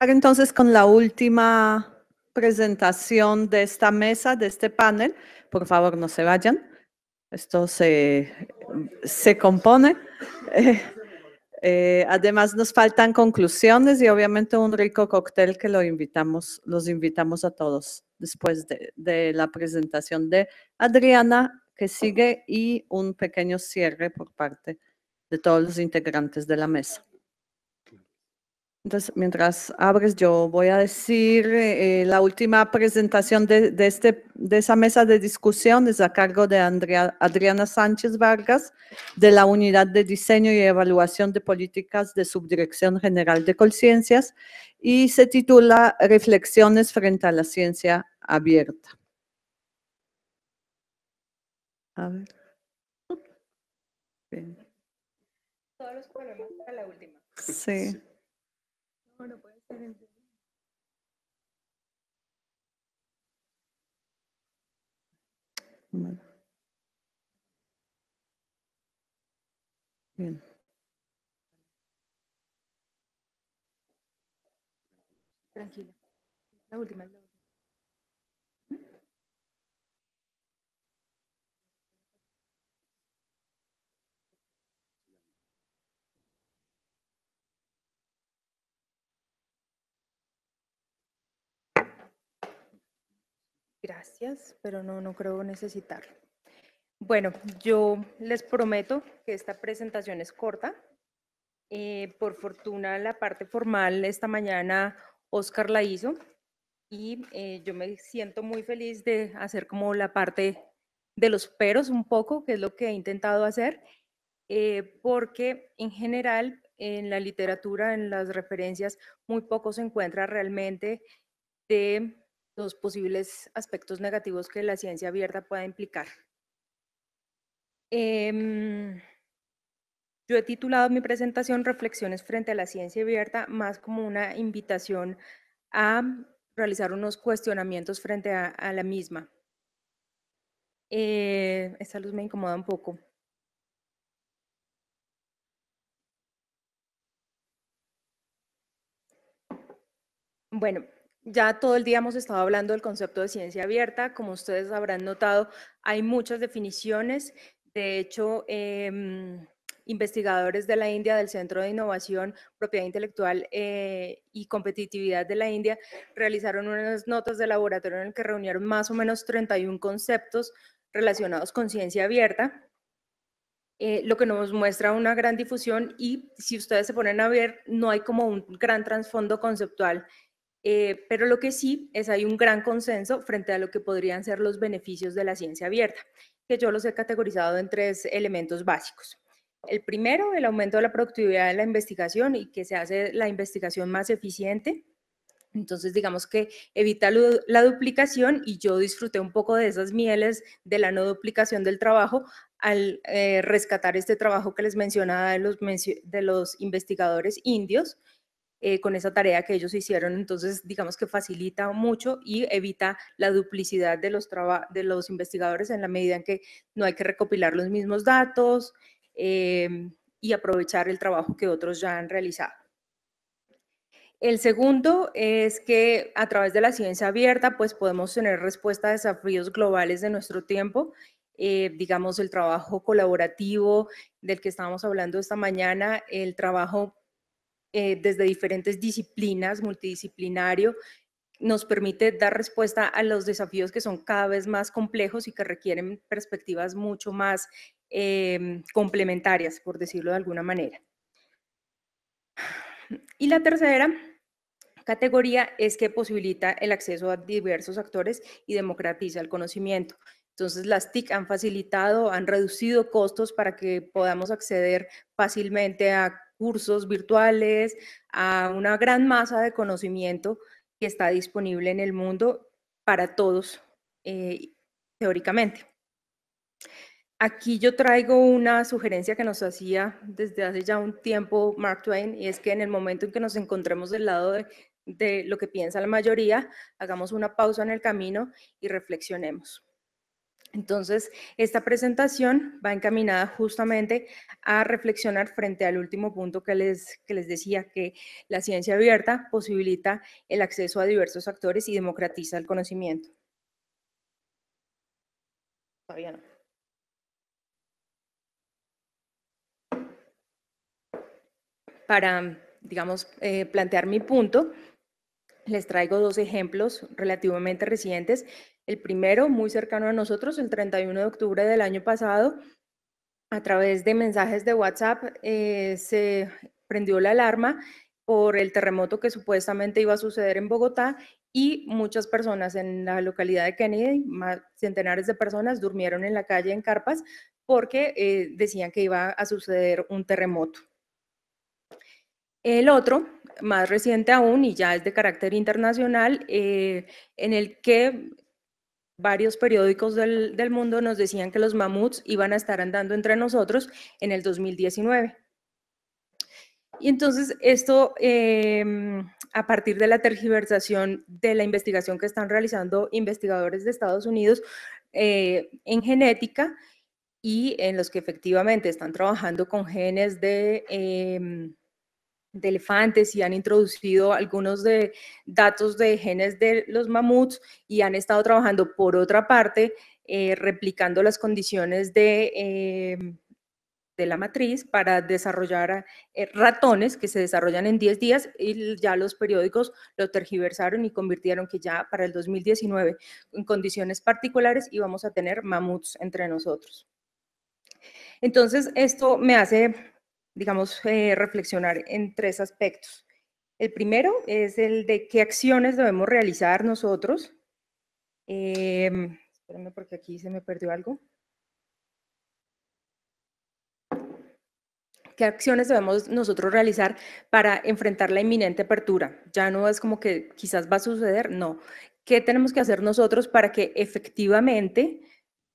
entonces con la última presentación de esta mesa, de este panel. Por favor, no se vayan. Esto se, se compone. Eh, además, nos faltan conclusiones y obviamente un rico cóctel que lo invitamos, los invitamos a todos después de, de la presentación de Adriana que sigue y un pequeño cierre por parte de todos los integrantes de la mesa. Entonces, mientras abres, yo voy a decir eh, la última presentación de, este, de esa mesa de discusión es a cargo de Adriana Sánchez Vargas, de la Unidad de Diseño y Evaluación de Políticas de Subdirección General de Conciencias y se titula Reflexiones frente a la ciencia abierta. A ver. Todos los problemas para la última. Sí. Bueno, puede ser. Bien. La última, la última. Gracias, pero no, no creo necesitarlo. Bueno, yo les prometo que esta presentación es corta. Eh, por fortuna, la parte formal esta mañana Oscar la hizo y eh, yo me siento muy feliz de hacer como la parte de los peros un poco, que es lo que he intentado hacer, eh, porque en general en la literatura, en las referencias, muy poco se encuentra realmente de los posibles aspectos negativos que la ciencia abierta pueda implicar. Em, yo he titulado mi presentación Reflexiones frente a la ciencia abierta, más como una invitación a realizar unos cuestionamientos frente a, la misma. Eh, esta luz me incomoda un poco. Bueno, ya todo el día hemos estado hablando del concepto de ciencia abierta. Como ustedes habrán notado, hay muchas definiciones. De hecho, em, investigadores de la India, del Centro de Innovación, Propiedad Intelectual eh, y Competitividad de la India, realizaron unas notas de laboratorio en el que reunieron más o menos 31 conceptos relacionados con ciencia abierta, eh, lo que nos muestra una gran difusión y si ustedes se ponen a ver, no hay como un gran trasfondo conceptual eh, pero lo que sí es hay un gran consenso frente a lo que podrían ser los beneficios de la ciencia abierta, que yo los he categorizado en tres elementos básicos. El primero, el aumento de la productividad de la investigación y que se hace la investigación más eficiente. Entonces, digamos que evita la duplicación y yo disfruté un poco de esas mieles de la no duplicación del trabajo al eh, rescatar este trabajo que les mencionaba de los, de los investigadores indios, eh, con esa tarea que ellos hicieron. Entonces, digamos que facilita mucho y evita la duplicidad de los, de los investigadores en la medida en que no hay que recopilar los mismos datos em, y aprovechar el trabajo que otros ya han realizado. El segundo es que a través de la ciencia abierta, pues podemos tener respuesta a desafíos globales de nuestro tiempo eh, digamos, el trabajo colaborativo del que estábamos hablando esta mañana, el trabajo eh, desde diferentes disciplinas, multidisciplinario, nos permite dar respuesta a los desafíos que son cada vez más complejos y que requieren perspectivas mucho más em, complementarias, por decirlo de alguna manera. Y la tercera categoría es que posibilita el acceso a diversos actores y democratiza el conocimiento. Entonces, las TIC han facilitado, han reducido costos para que podamos acceder fácilmente a cursos virtuales, a una gran masa de conocimiento que está disponible en el mundo para todos, eh, teóricamente. Aquí yo traigo una sugerencia que nos hacía desde hace ya un tiempo Mark Twain, y es que en el momento en que nos encontremos del lado de, de lo que piensa la mayoría, hagamos una pausa en el camino y reflexionemos. Entonces, esta presentación va encaminada justamente a reflexionar frente al último punto que les, que les decía, que la ciencia abierta posibilita el acceso a diversos actores y democratiza el conocimiento. Todavía no. Para, digamos, eh, plantear mi punto, les traigo dos ejemplos relativamente recientes el primero, muy cercano a nosotros, el 31 de octubre del año pasado, a través de mensajes de WhatsApp, eh, se prendió la alarma por el terremoto que supuestamente iba a suceder en Bogotá y muchas personas en la localidad de Kennedy, centenares de personas, durmieron en la calle en carpas porque eh, decían que iba a suceder un terremoto. El otro, más reciente aún, y ya es de carácter internacional, eh, en el que varios periódicos del, mundo nos decían que los mamuts iban a estar andando entre nosotros en el 2019. Y entonces esto, em, a partir de la tergiversación de la investigación que están realizando investigadores de Estados Unidos eh, en genética y en los que efectivamente están trabajando con genes de em, de elefantes y han introducido algunos de datos de genes de los mamuts y han estado trabajando por otra parte eh, replicando las condiciones de, em, de la matriz para desarrollar eh, ratones que se desarrollan en 10 días y ya los periódicos lo tergiversaron y convirtieron que ya para el 2019 en condiciones particulares íbamos a tener mamuts entre nosotros. Entonces, esto me hace digamos, eh, reflexionar en tres aspectos. El primero es el de qué acciones debemos realizar nosotros. Eh, espérenme porque aquí se me perdió algo. ¿Qué acciones debemos nosotros realizar para enfrentar la inminente apertura? Ya no es como que quizás va a suceder, no. ¿Qué tenemos que hacer nosotros para que efectivamente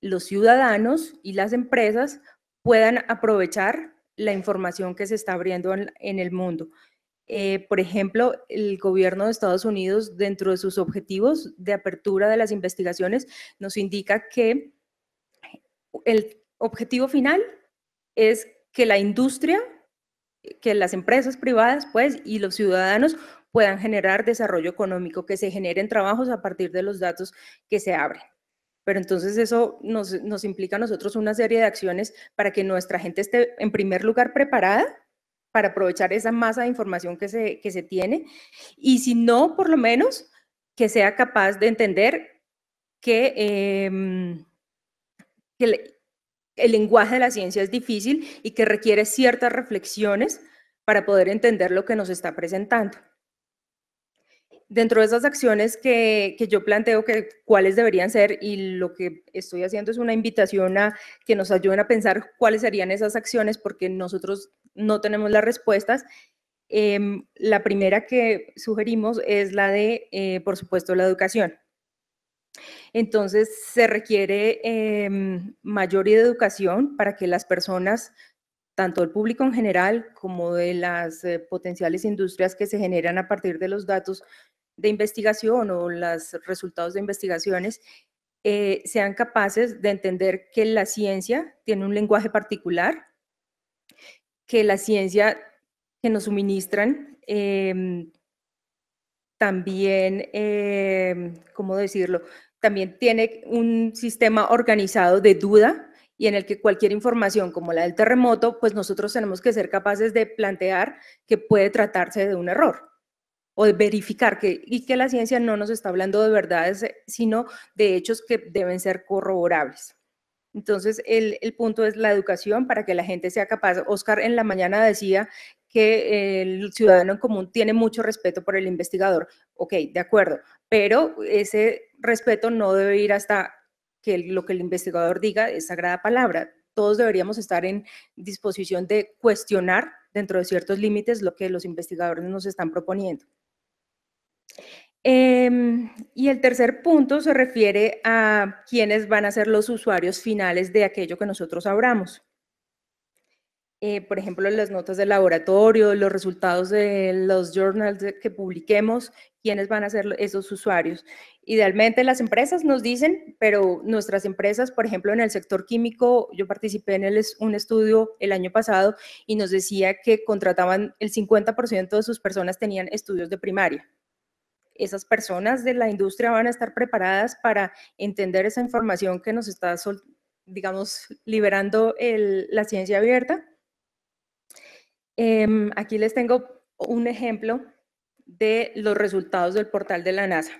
los ciudadanos y las empresas puedan aprovechar la información que se está abriendo en, el mundo. Eh, por ejemplo, el gobierno de Estados Unidos, dentro de sus objetivos de apertura de las investigaciones, nos indica que el objetivo final es que la industria, que las empresas privadas, pues, y los ciudadanos puedan generar desarrollo económico, que se generen trabajos a partir de los datos que se abren. Pero entonces eso nos, implica a nosotros una serie de acciones para que nuestra gente esté en primer lugar preparada para aprovechar esa masa de información que se, tiene y si no, por lo menos, que sea capaz de entender que, em, el lenguaje de la ciencia es difícil y que requiere ciertas reflexiones para poder entender lo que nos está presentando dentro de esas acciones que, yo planteo que cuáles deberían ser y lo que estoy haciendo es una invitación a que nos ayuden a pensar cuáles serían esas acciones porque nosotros no tenemos las respuestas. Em, la primera que sugerimos es la de, eh, por supuesto, la educación. Entonces, se requiere em, mayor educación para que las personas tanto el público en general como de las eh, potenciales industrias que se generan a partir de los datos de investigación o los resultados de investigaciones eh, sean capaces de entender que la ciencia tiene un lenguaje particular, que la ciencia que nos suministran em, también, em, ¿cómo decirlo? También tiene un sistema organizado de duda y en el que cualquier información como la del terremoto, pues nosotros tenemos que ser capaces de plantear que puede tratarse de un error o de verificar que, y que la ciencia no nos está hablando de verdades, eh, sino de hechos que deben ser corroborables. Entonces, el, punto es la educación para que la gente sea capaz. Oscar en la mañana decía que el ciudadano en común tiene mucho respeto por el investigador. Ok, de acuerdo, pero ese respeto no debe ir hasta que lo que el investigador diga es sagrada palabra. Todos deberíamos estar en disposición de cuestionar dentro de ciertos límites lo que los investigadores nos están proponiendo. Em, y el tercer punto se refiere a quiénes van a ser los usuarios finales de aquello que nosotros abramos. Eh, por ejemplo, las notas de laboratorio, los resultados de los journals que publiquemos, quiénes van a ser esos usuarios. Idealmente las empresas nos dicen, pero nuestras empresas, por ejemplo, en el sector químico, yo participé en un estudio el año pasado y nos decía que contrataban el 50% de sus personas tenían estudios de primaria. Esas personas de la industria van a estar preparadas para entender esa información que nos está, digamos, liberando la ciencia abierta. Em, aquí les tengo un ejemplo de los resultados del portal de la NASA.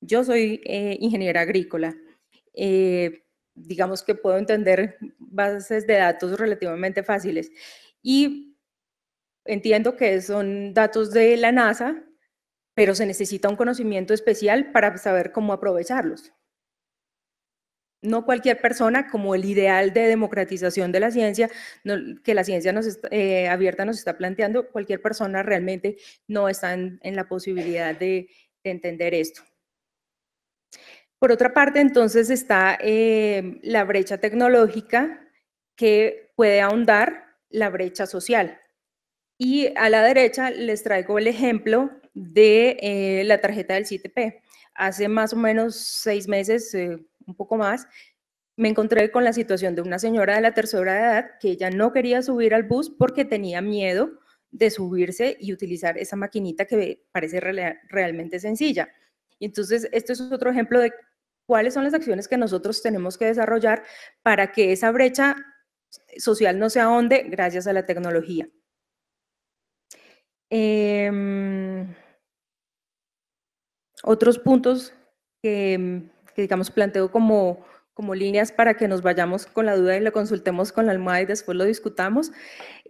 Yo soy eh, ingeniera agrícola. Eh, digamos que puedo entender bases de datos relativamente fáciles. Y entiendo que son datos de la NASA, pero se necesita un conocimiento especial para saber cómo aprovecharlos no cualquier persona, como el ideal de democratización de la ciencia, que la ciencia nos eh, abierta nos está planteando, cualquier persona realmente no está en, la posibilidad de, entender esto. Por otra parte, entonces está eh, la brecha tecnológica que puede ahondar la brecha social. Y a la derecha les traigo el ejemplo de eh, la tarjeta del CTP. Hace más o menos seis meses, un poco más, me encontré con la situación de una señora de la tercera edad que ella no quería subir al bus porque tenía miedo de subirse y utilizar esa maquinita que parece realmente sencilla. Y entonces, esto es otro ejemplo de cuáles son las acciones que nosotros tenemos que desarrollar para que esa brecha social no se ahonde gracias a la tecnología. Em, otros puntos que que digamos planteo como, como líneas para que nos vayamos con la duda y lo consultemos con la almohada y después lo discutamos.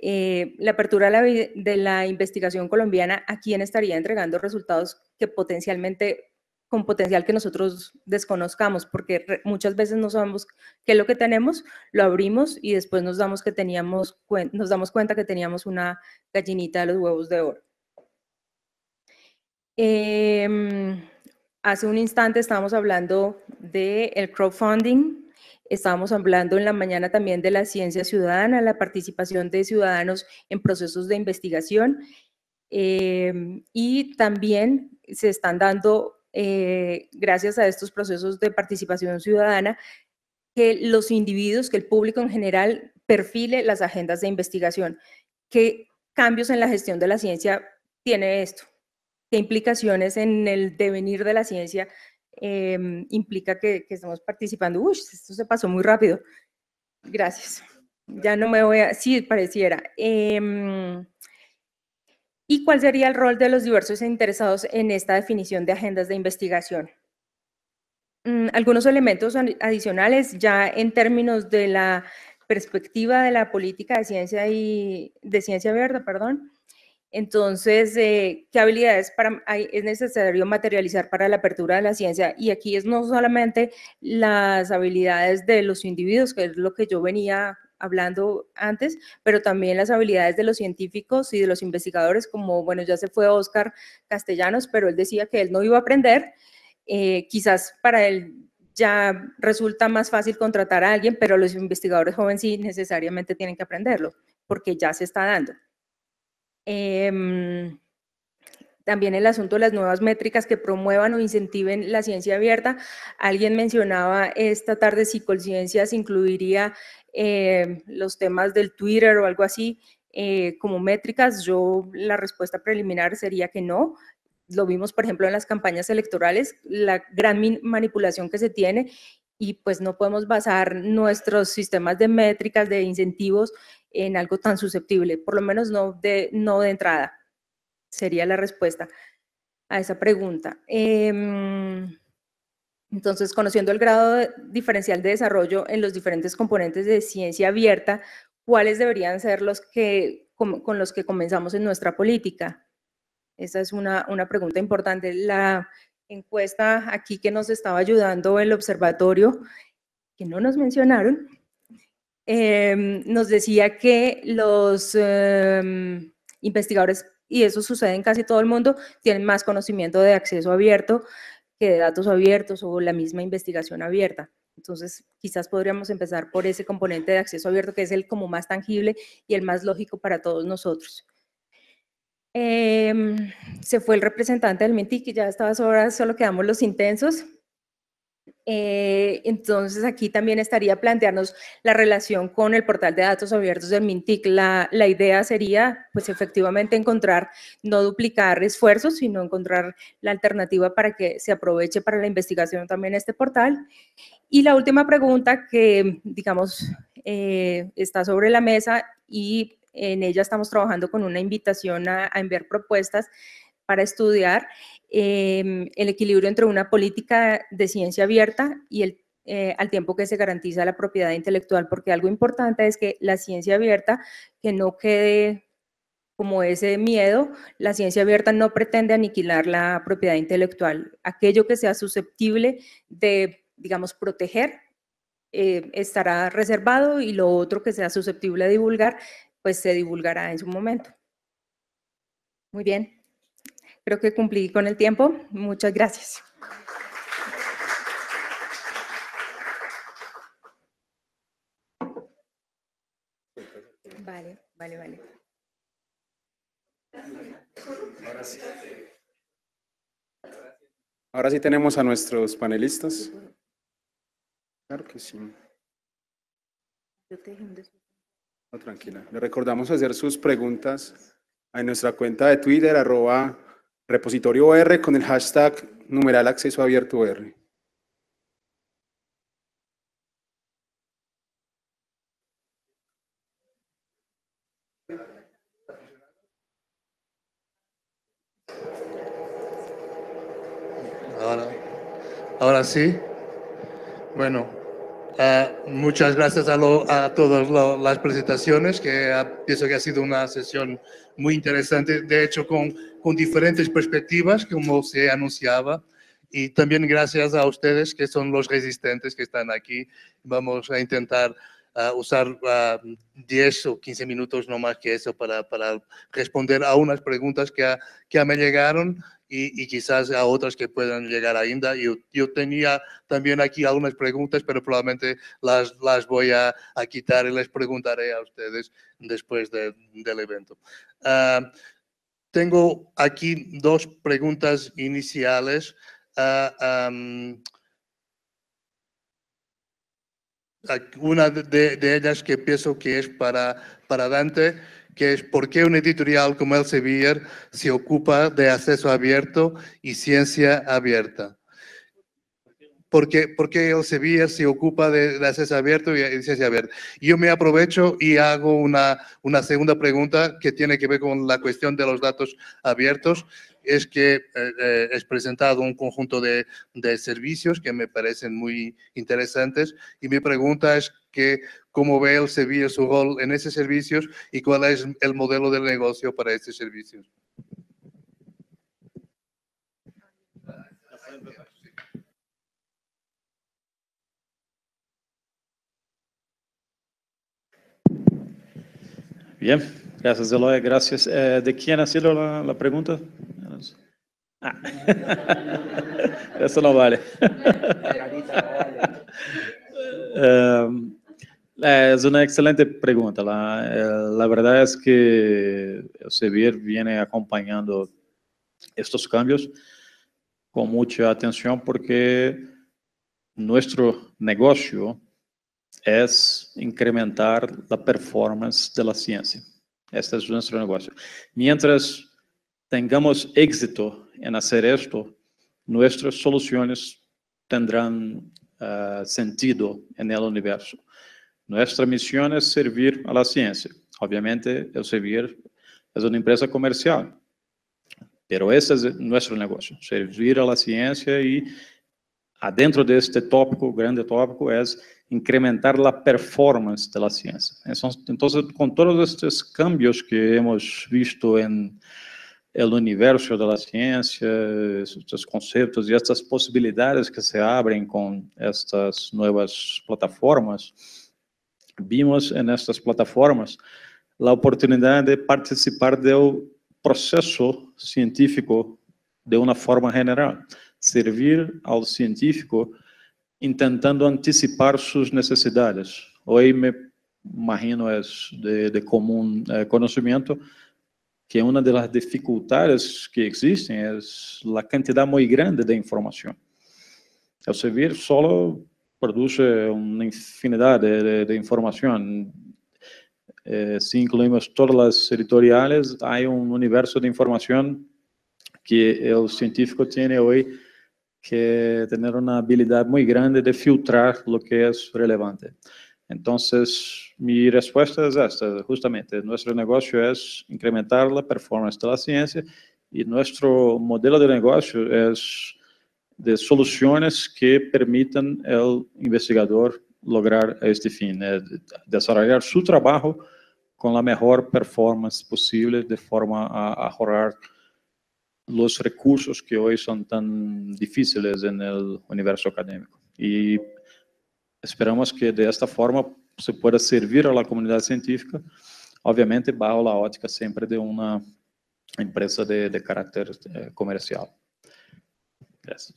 Eh, la apertura de la, investigación colombiana, ¿a quién estaría entregando resultados que potencialmente con potencial que nosotros desconozcamos, porque muchas veces no sabemos qué es lo que tenemos, lo abrimos y después nos damos, que teníamos, nos damos cuenta que teníamos una gallinita de los huevos de oro. Eh, Hace un instante estábamos hablando del crowdfunding, estábamos hablando en la mañana también de la ciencia ciudadana, la participación de ciudadanos en procesos de investigación em, y también se están dando, eh, gracias a estos procesos de participación ciudadana, que los individuos, que el público en general perfile las agendas de investigación. ¿Qué cambios en la gestión de la ciencia tiene esto? Qué implicaciones en el devenir de la ciencia em, implica que, estamos participando. Uy, esto se pasó muy rápido. Gracias. Ya no me voy a... Sí, pareciera. Em, ¿Y cuál sería el rol de los diversos interesados en esta definición de agendas de investigación? Mm, algunos elementos adicionales ya en términos de la perspectiva de la política de ciencia y de ciencia verde, perdón, entonces, eh, ¿qué habilidades es necesario materializar para la apertura de la ciencia? Y aquí es no solamente las habilidades de los individuos, que es lo que yo venía hablando antes, pero también las habilidades de los científicos y de los investigadores, como, bueno, ya se fue Oscar Castellanos, pero él decía que él no iba a aprender, eh, quizás para él ya resulta más fácil contratar a alguien, pero los investigadores jóvenes sí necesariamente tienen que aprenderlo, porque ya se está dando. Em, también el asunto de las nuevas métricas que promuevan o incentiven la ciencia abierta. Alguien mencionaba esta tarde si Colciencias incluiría em, los temas del Twitter o algo así eh, como métricas. Yo la respuesta preliminar sería que no. Lo vimos, por ejemplo, en las campañas electorales, la gran manipulación que se tiene y pues no podemos basar nuestros sistemas de métricas, de incentivos en algo tan susceptible, por lo menos no de, no de entrada, sería la respuesta a esa pregunta. Em, entonces, conociendo el grado diferencial de desarrollo en los diferentes componentes de ciencia abierta, ¿cuáles deberían ser los que, con, los que comenzamos en nuestra política? Esa es una, una pregunta importante. La encuesta aquí que nos estaba ayudando el observatorio, que no nos mencionaron, Em, nos decía que los em, investigadores, y eso sucede en casi todo el mundo, tienen más conocimiento de acceso abierto que de datos abiertos o la misma investigación abierta. Entonces, quizás podríamos empezar por ese componente de acceso abierto, que es el como más tangible y el más lógico para todos nosotros. Em, se fue el representante del MINTIC y ya a estas horas solo quedamos los intensos. Eh, entonces aquí también estaría plantearnos la relación con el portal de datos abiertos del MINTIC. La, idea sería, pues efectivamente, encontrar, no duplicar esfuerzos, sino encontrar la alternativa para que se aproveche para la investigación también este portal. Y la última pregunta que, digamos, eh, está sobre la mesa y en ella estamos trabajando con una invitación a, enviar propuestas para estudiar Em, el equilibrio entre una política de ciencia abierta y el, eh, al tiempo que se garantiza la propiedad intelectual, porque algo importante es que la ciencia abierta, que no quede como ese miedo, la ciencia abierta no pretende aniquilar la propiedad intelectual. Aquello que sea susceptible de, digamos, proteger, eh, estará reservado y lo otro que sea susceptible de divulgar, pues se divulgará en su momento. Muy bien. Creo que cumplí con el tiempo. Muchas gracias. Vale, vale, vale. Ahora sí. Ahora sí tenemos a nuestros panelistas. Claro que sí. Tranquila. Le recordamos hacer sus preguntas en nuestra cuenta de Twitter, arroba repositorio R con el hashtag numeral acceso abierto R. Ahora, ahora sí. Bueno, uh, muchas gracias a, lo, a todas las presentaciones, que pienso que ha sido una sesión muy interesante, de hecho con con diferentes perspectivas, como se anunciaba, y también gracias a ustedes que son los resistentes que están aquí. Vamos a intentar ah, usar 10 ah, o 15 minutos, no más que eso, para, para responder a unas preguntas que, que me llegaron y, y, quizás a otras que puedan llegar ainda. Yo, yo tenía también aquí algunas preguntas, pero probablemente las, las voy a, a quitar y les preguntaré a ustedes después de, del evento. Uh, tengo aquí dos preguntas iniciales. Ah, una de, ellas que pienso que es para, para Dante, que es por qué un editorial como Elsevier se ocupa de acceso abierto y ciencia abierta porque, porque Elsevier se ocupa de, de, acceso abierto y ciencia abierta. Yo me aprovecho y hago una, una segunda pregunta que tiene que ver con la cuestión de los datos abiertos. Es que eh, eh, es presentado un conjunto de, de, servicios que me parecen muy interesantes y mi pregunta es que cómo ve Elsevier su rol en esos servicios y cuál es el modelo de negocio para estos servicios. Bien, gracias Eloy, gracias. Eh, ¿De quién ha sido la, la pregunta? Ah. Eso no vale. eh, es una excelente pregunta. La, eh, la verdad es que el CEBIR viene acompañando estos cambios con mucha atención porque nuestro negocio es incrementar la performance de la ciencia. Este es nuestro negocio. Mientras tengamos éxito en hacer esto, nuestras soluciones tendrán uh, sentido en el universo. Nuestra misión es servir a la ciencia. Obviamente, el servir es una empresa comercial, pero ese es nuestro negocio, servir a la ciencia y adentro de este tópico, grande tópico, es incrementar la performance de la ciencia. Entonces, con todos estos cambios que hemos visto en el universo de la ciencia, estos conceptos y estas posibilidades que se abren con estas nuevas plataformas, vimos en estas plataformas la oportunidad de participar del proceso científico de una forma general, servir al científico intentando anticipar sus necesidades. Hoy me imagino es de, de común eh, conocimiento, que uma das dificuldades que existem é a quantidade muito grande de informação. O Elsevier só produz uma infinidade de, de informação. Eh, se incluímos todas as editoriais, há um universo de informação que o científico tem hoje que ter uma habilidade muito grande de filtrar o que é relevante. Entonces, mi respuesta es esta, justamente, nuestro negocio es incrementar la performance de la ciencia y nuestro modelo de negocio es de soluciones que permitan al investigador lograr este fin, eh, desarrollar su trabajo con la mejor performance posible de forma a ahorrar los recursos que hoy son tan difíciles en el universo académico. Y Esperamos que desta forma se pueda servir a la comunidade científica, obviamente bajo la ótica sempre de uma empresa de, de carácter eh, comercial. Gracias.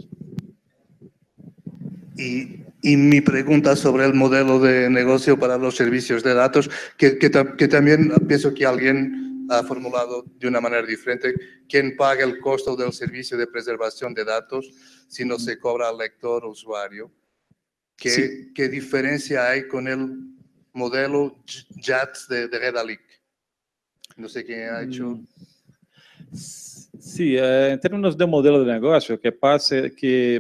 Y, y, mi pregunta sobre el modelo de negocio para los servicios de datos, que, que, que, también pienso que alguien ha formulado de una manera diferente, ¿quién paga el costo del servicio de preservación de datos si no se cobra al lector o usuario? ¿Qué, sí. ¿Qué, diferencia hay con el modelo JATS de, de Redalic? No sé quién ha hecho. Mm. Sí, eh, en términos de modelo de negocio, que pasa que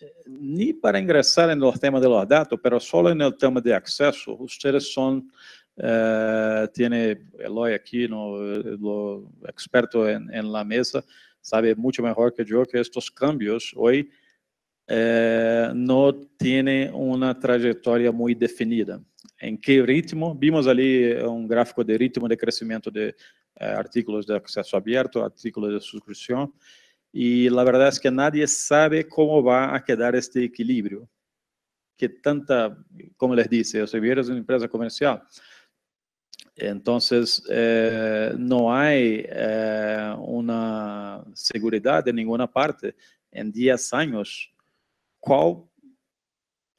eh, ni para ingresar en los temas de los datos, pero solo en el tema de acceso, ustedes son, eh, tiene Eloy aquí, ¿no? lo experto en, en la mesa, sabe mucho mejor que yo que estos cambios hoy é, não tem uma trajetória muito definida. Em que ritmo? Vimos ali um gráfico de ritmo de crescimento de é, artículos de acesso aberto, artículos de subscrição, e a verdade é que nadie sabe como vai a quedar este equilíbrio. Que tanta, como les disse, o Sevier é uma empresa comercial. Então, eh, não há eh, uma segurança de nenhuma parte. Em 10 anos, qual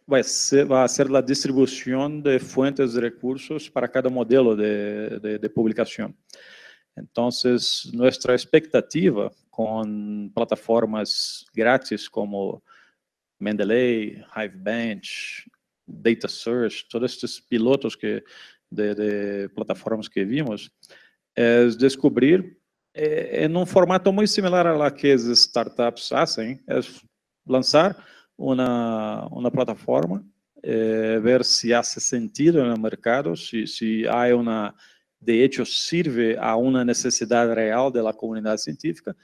vai ser, vai ser a distribuição de fontes de recursos para cada modelo de, de, de publicação. Então, nossa expectativa com plataformas grátis como Mendeley, HiveBench, Data Search, todos estes pilotos que de, de plataformas que vimos, é descobrir é, em um formato muito similar a que as startups fazem, é lançar una, una plataforma, eh, ver si hace sentido en el mercado, si, si hay una, de hecho, sirve a una necesidad real de la comunidad científica,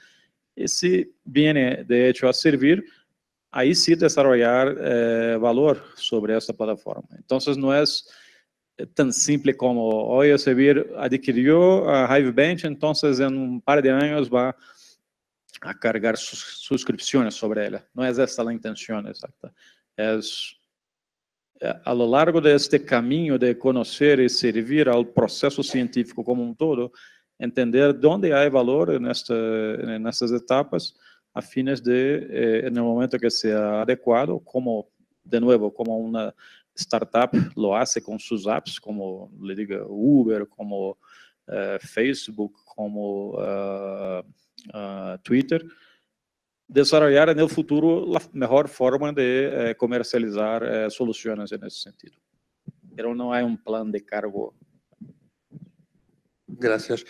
y si viene, de hecho, a servir, ahí sí desarrollar eh, valor sobre esta plataforma. Entonces, no es tan simple como, hoy Servir adquirió a HiveBench, entonces en un par de años va a cargar sus suscripciones sobre ella. No es esta la intención exacta. Es eh, a lo largo de este camino de conocer y servir al proceso científico como un todo, entender dónde hay valor en, esta, en estas etapas a fines de, eh, en el momento que sea adecuado, como, de nuevo, como una startup lo hace con sus apps, como le diga Uber, como uh, Facebook, como uh, uh, Twitter, desarrollar en el futuro la mejor forma de eh, comercializar eh, soluciones en ese sentido. Pero no hay un plan de cargo. Gracias.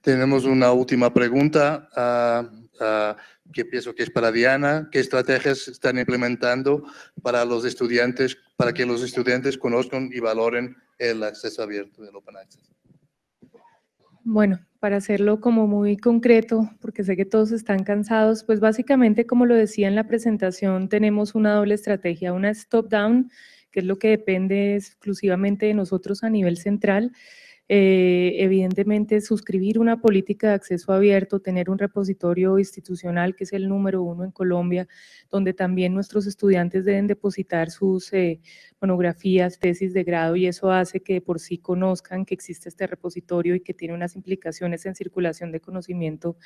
Tenemos una última pregunta uh, uh, que pienso que es para Diana. ¿Qué estrategias están implementando para los estudiantes, para que los estudiantes conozcan y valoren el acceso abierto del Open Access? Bueno, para hacerlo como muy concreto, porque sé que todos están cansados, pues básicamente, como lo decía en la presentación, tenemos una doble estrategia, una es top-down, que es lo que depende exclusivamente de nosotros a nivel central, eh, evidentemente, suscribir una política de acceso abierto, tener un repositorio institucional que es el número uno en Colombia, donde también nuestros estudiantes deben depositar sus eh, monografías, tesis de grado y eso hace que por sí conozcan que existe este repositorio y que tiene unas implicaciones en circulación de conocimiento,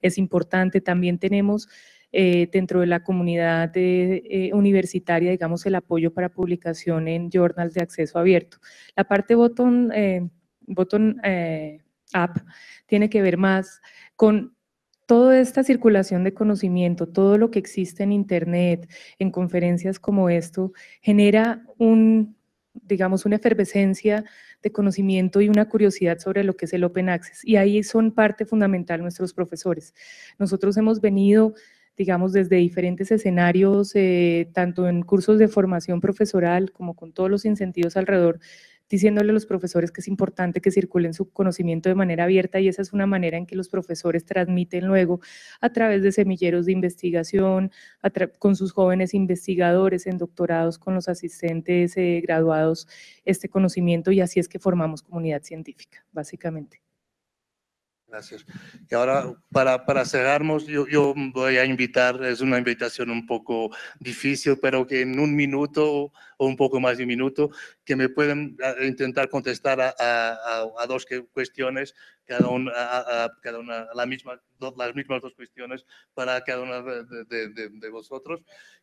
es importante. También tenemos eh, dentro de la comunidad de, eh, universitaria, digamos, el apoyo para publicación en journals de acceso abierto. La parte botón... Eh, botón, eh, app tiene que ver más con toda esta circulación de conocimiento, todo lo que existe en Internet, en conferencias como esto, genera un, digamos, una efervescencia de conocimiento y una curiosidad sobre lo que es el Open Access. Y ahí son parte fundamental nuestros profesores. Nosotros hemos venido digamos, desde diferentes escenarios, eh, tanto en cursos de formación profesoral como con todos los incentivos alrededor diciéndole a los profesores que es importante que circulen su conocimiento de manera abierta y esa es una manera en que los profesores transmiten luego a través de semilleros de investigación, con sus jóvenes investigadores en doctorados, con los asistentes eh, graduados, este conocimiento y así es que formamos comunidad científica, básicamente. Gracias. Y ahora, para, para cerrarnos, yo, yo, voy a invitar, es una invitación un poco difícil, pero que en un minuto o un poco más de un minuto, que me pueden intentar contestar a, a, dos cuestiones, cada una, cada una la misma, las mismas dos cuestiones para cada una de, de, de vosotros,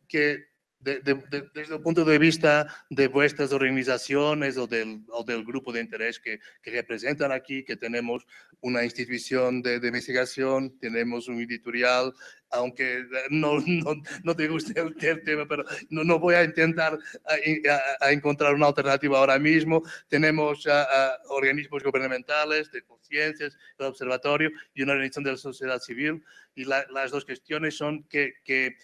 que desde el punto de vista de vuestras organizaciones o del, o del grupo de interés que, que, representan aquí, que tenemos una institución de, de, investigación, tenemos un editorial, aunque no, no, no te guste el, tema, pero no, no, voy a intentar a, a, encontrar una alternativa ahora mismo. Tenemos organismos gubernamentales, de ciencias, el observatorio y una organización de la sociedad civil. Y las dos cuestiones son que, que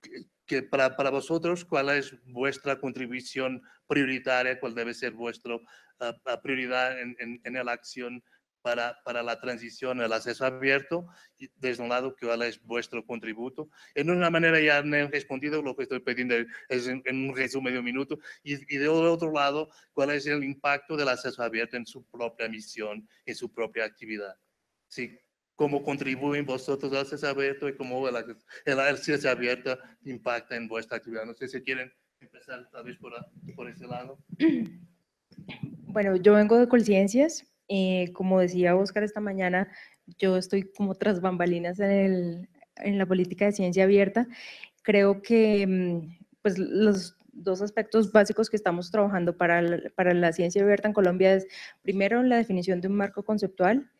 que para, para, vosotros, ¿cuál es vuestra contribución prioritaria? ¿Cuál debe ser vuestra uh, prioridad en, en, en, la acción para, para la transición al acceso abierto? Y desde un lado, ¿cuál es vuestro contributo? En una manera ya me han respondido, lo que estoy pidiendo es en, en un resumen de un minuto. Y, y de otro lado, ¿cuál es el impacto del acceso abierto en su propia misión, en su propia actividad? Sí, cómo contribuyen vosotros al ciencia abierta y cómo la, la ciencia abierta impacta en vuestra actividad. No sé si quieren empezar tal vez por, por ese lado. Bueno, yo vengo de Colciencias. Eh, como decía Oscar esta mañana, yo estoy como tras bambalinas en, el, en la política de ciencia abierta. Creo que mm, pues, los dos aspectos básicos que estamos trabajando para para la ciencia abierta en Colombia es, primero, la definición de un marco conceptual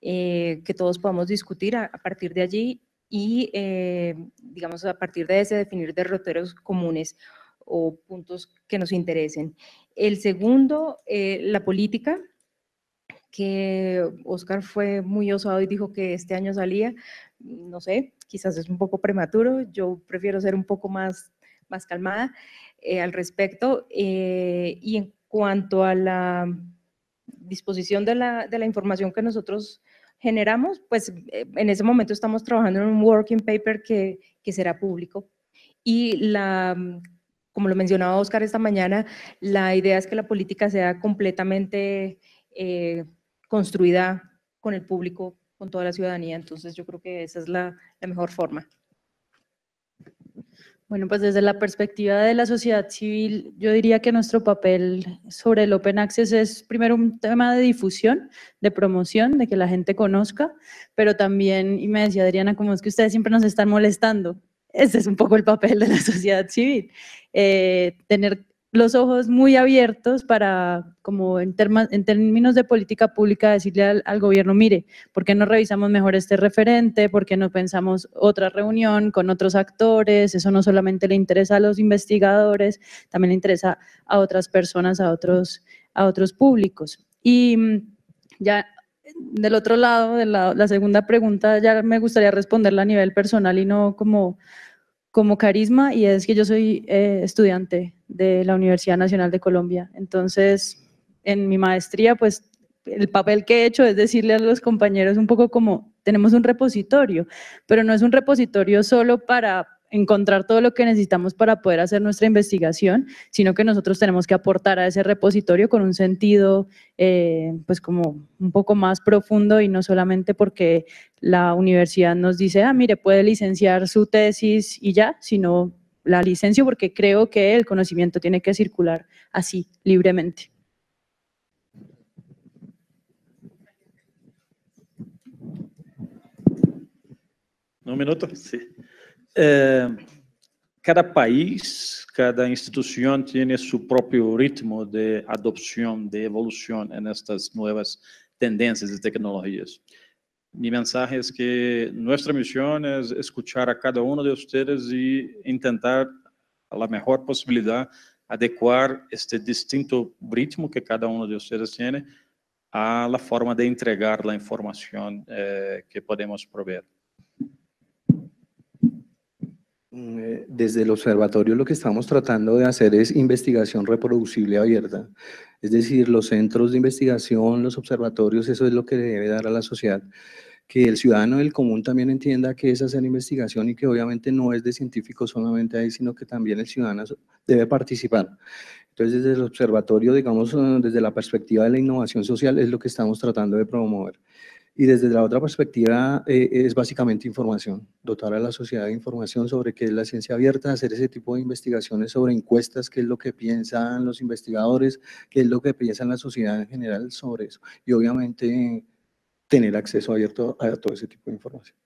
eh, que todos podamos discutir a, partir de allí y, eh, digamos, a partir de ese definir derroteros comunes o puntos que nos interesen. El segundo, eh, la política, que Oscar fue muy osado y dijo que este año salía, no sé, quizás es un poco prematuro, yo prefiero ser un poco más, más calmada al respecto. y en cuanto a la disposición de la, de la información que nosotros generamos, pues eh, en ese momento estamos trabajando en un working paper que, será público. Y mm, como lo mencionaba Oscar esta mañana, la idea es que la política sea completamente eh, construida con el público, con toda la ciudadanía. Entonces yo creo que esa es la mejor forma. Bueno, pues desde la perspectiva de la sociedad civil, yo diría que nuestro papel sobre el Open Access es primero un tema de difusión, de promoción, de que la gente conozca, pero también, y me decía Adriana, como es que ustedes siempre nos están molestando, ese es un poco el papel de la sociedad civil, eh, tener los ojos muy abiertos para, como en, términos de política pública, decirle al, gobierno, mire, ¿por qué no revisamos mejor este referente? ¿Por qué no pensamos otra reunión con otros actores? Eso no solamente le interesa a los investigadores, también le interesa a otras personas, a otros, a otros públicos. Y mm, ya del otro lado, de la segunda pregunta, ya me gustaría responderla a nivel personal y no como como carisma y es que yo soy eh, estudiante de la Universidad Nacional de Colombia. Entonces, en mi maestría, pues el papel que he hecho es decirle a los compañeros un poco como tenemos un repositorio, pero no es un repositorio solo para encontrar todo lo que necesitamos para poder hacer nuestra investigación, sino que nosotros tenemos que aportar a ese repositorio con un sentido eh, pues como un poco más profundo y no solamente porque la universidad nos dice, ah, mire, puede licenciar su tesis y ya, sino la licencio porque creo que el conocimiento tiene que circular así, libremente. Un minuto? Sí. É, cada país, cada instituição tem seu próprio ritmo de adopção, de evolução nestas novas tendencias y tecnologías. Mi mensaje es que nuestra misión es escuchar a cada uno de ustedes y intentar a la mejor posibilidad adecuar este distinto ritmo que cada uno de ustedes tiene a forma de entregar la información eh, que podemos proveer. Desde el observatorio lo que estamos tratando de hacer es investigación reproducible abierta. Es decir, los centros de investigación, los observatorios, eso es lo que debe dar a la sociedad. Que el ciudadano del común también entienda que es hacer investigación y que obviamente no es de científicos solamente ahí, sino que también el ciudadano debe participar. Entonces, desde el observatorio, digamos, eh, desde la perspectiva de la innovación social, es lo que estamos tratando de promover. Y desde la otra perspectiva eh, es básicamente información, dotar a la sociedad de información sobre qué es la ciencia abierta, hacer ese tipo de investigaciones sobre encuestas, qué es lo que piensan los investigadores, qué es lo que piensa la sociedad en general sobre eso. Y obviamente tener acceso abierto a todo ese tipo de información.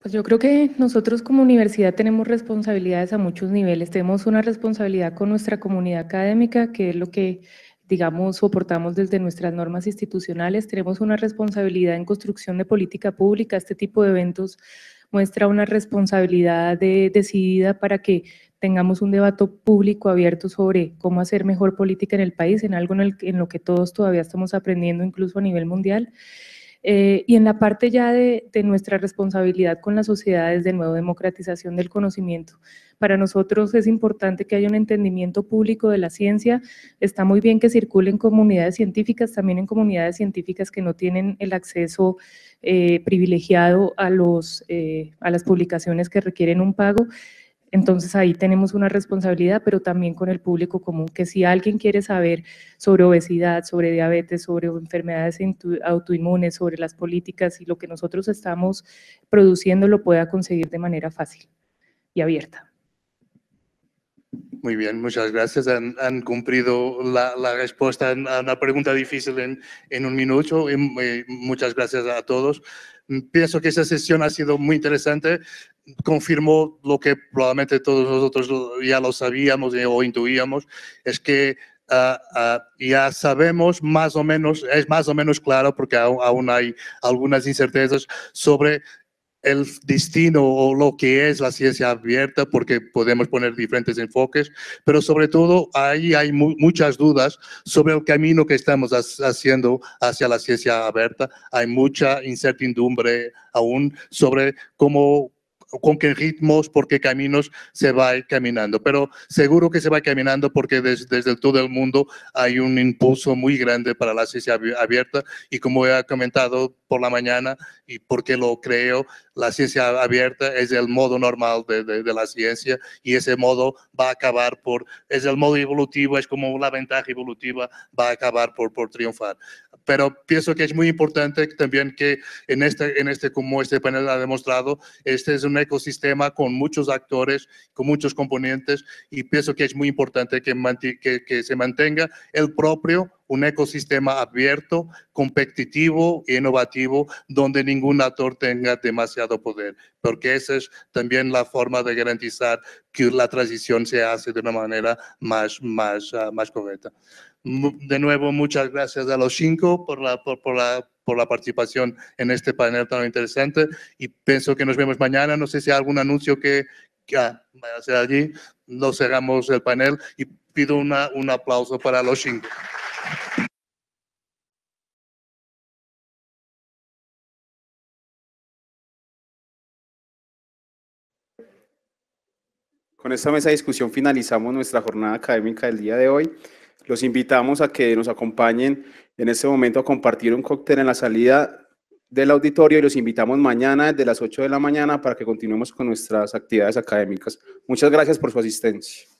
Pues yo creo que nosotros como universidad tenemos responsabilidades a muchos niveles. Tenemos una responsabilidad con nuestra comunidad académica, que es lo que digamos, soportamos desde nuestras normas institucionales. Tenemos una responsabilidad en construcción de política pública. Este tipo de eventos muestra una responsabilidad decidida para que tengamos un debate público abierto sobre cómo hacer mejor política en el país, en algo en, en lo que todos todavía estamos aprendiendo, incluso a nivel mundial. Eh, y en la parte ya de, nuestra responsabilidad con las sociedades de nuevo democratización del conocimiento. Para nosotros es importante que haya un entendimiento público de la ciencia. Está muy bien que circule en comunidades científicas, también en comunidades científicas que no tienen el acceso eh, privilegiado a, los, eh, a las publicaciones que requieren un pago. Entonces ahí tenemos una responsabilidad, pero también con el público común, que si alguien quiere saber sobre obesidad, sobre diabetes, sobre enfermedades autoinmunes, sobre las políticas y lo que nosotros estamos produciendo, lo pueda conseguir de manera fácil y abierta. Muy bien, muchas gracias. Han, cumplido la, respuesta a una pregunta difícil en, un minuto. Eh, muchas gracias a todos. Pienso que esa sesión ha sido muy interesante. Confirmó lo que probablemente todos nosotros ya lo sabíamos o intuíamos, es que uh, uh, ya sabemos más o menos, es más o menos claro porque aún, aún hay algunas incertezas sobre el destino o lo que es la ciencia abierta, porque podemos poner diferentes enfoques, pero sobre todo ahí hay mu muchas dudas sobre el camino que estamos haciendo hacia la ciencia abierta. Hay mucha incertidumbre aún sobre cómo con qué ritmos, por qué caminos se va caminando. Pero seguro que se va caminando porque desde, todo el mundo hay un impulso muy grande para la ciencia abierta y como he comentado por la mañana y porque lo creo, la ciencia abierta es el modo normal de, la ciencia y ese modo va a acabar por, es el modo evolutivo, es como la ventaja evolutiva, va a acabar por triunfar. Pero pienso que es muy importante también que en este, en este, como este panel ha demostrado, este es un ecosistema con muchos actores, con muchos componentes y pienso que es muy importante que, que, que se mantenga el propio un ecosistema abierto, competitivo e innovativo, donde ningún actor tenga demasiado poder, porque esa es también la forma de garantizar que la transición se hace de una manera más, más, uh, más correcta. De nuevo, muchas gracias a los cinco por la, por, por la por la participación en este panel tan interesante y pienso que nos vemos mañana. No sé si hay algún anuncio que, que ah, vaya a ser allí. No cerramos el panel y pido una, un aplauso para los cinco. Con esta mesa de discusión finalizamos nuestra jornada académica del día de hoy. Los invitamos a que nos acompañen en este momento a compartir un cóctel en la salida del auditorio y los invitamos mañana desde las 8 de la mañana para que continuemos con nuestras actividades académicas. Muchas gracias por su asistencia.